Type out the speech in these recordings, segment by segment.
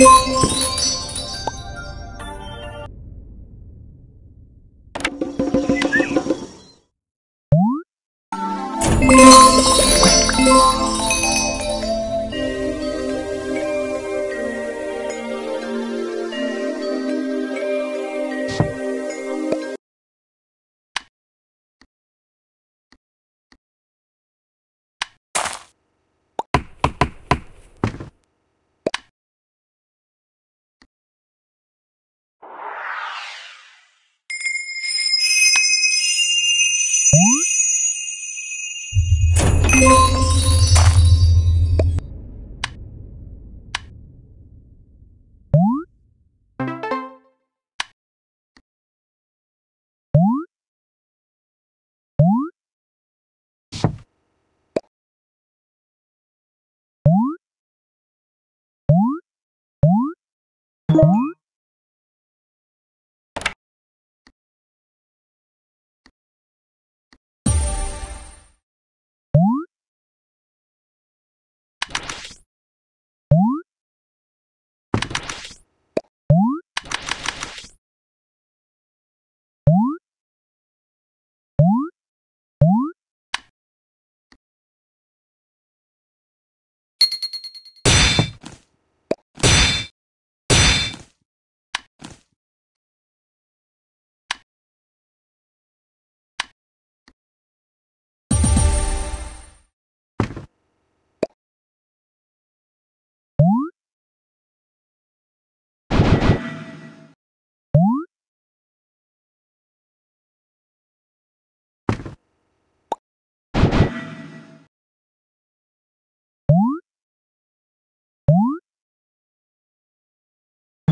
Thank you. you.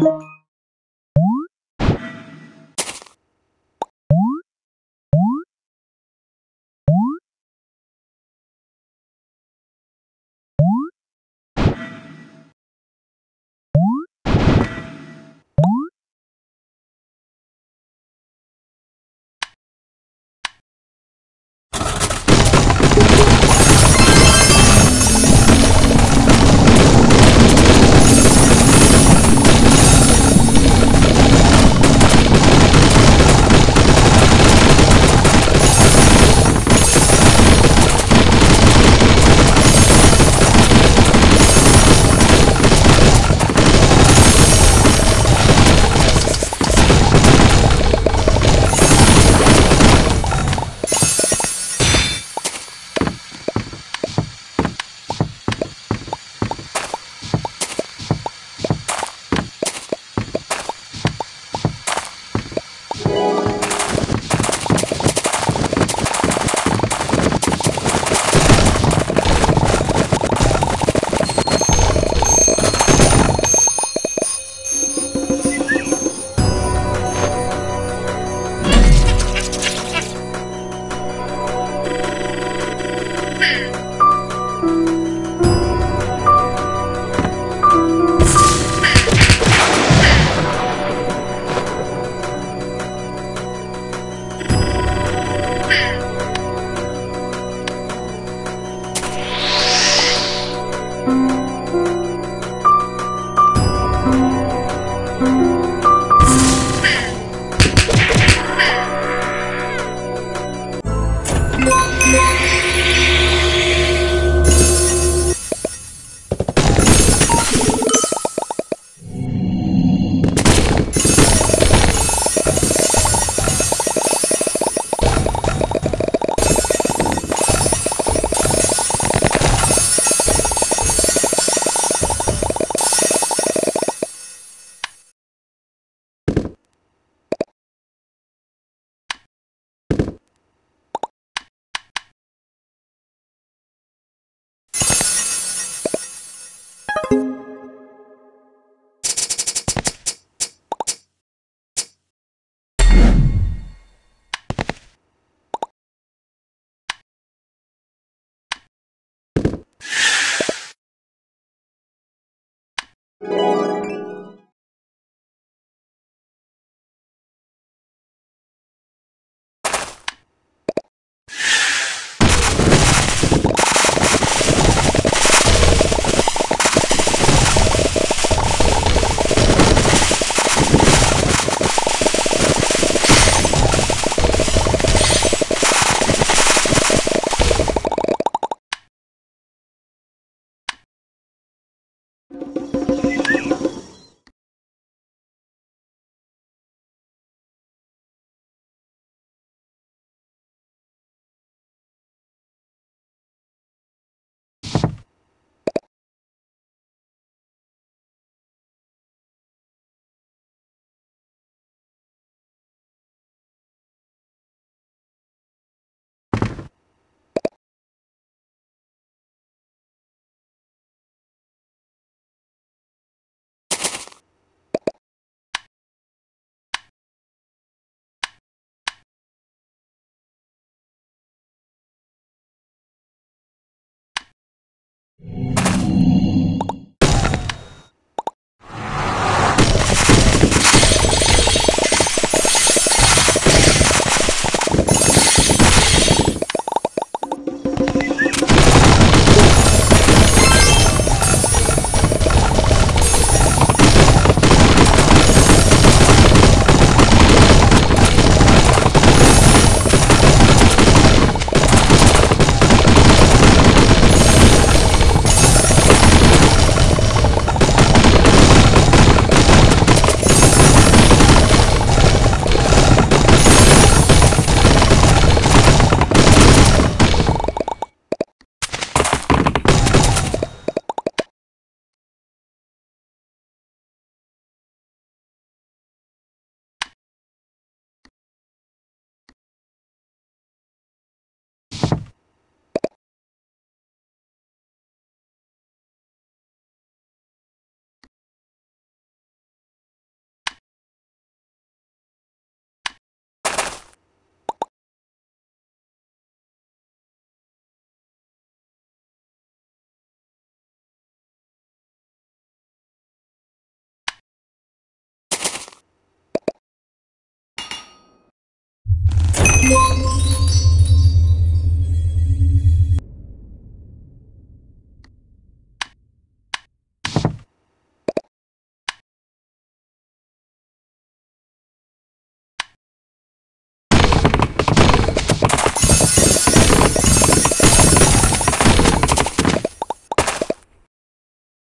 You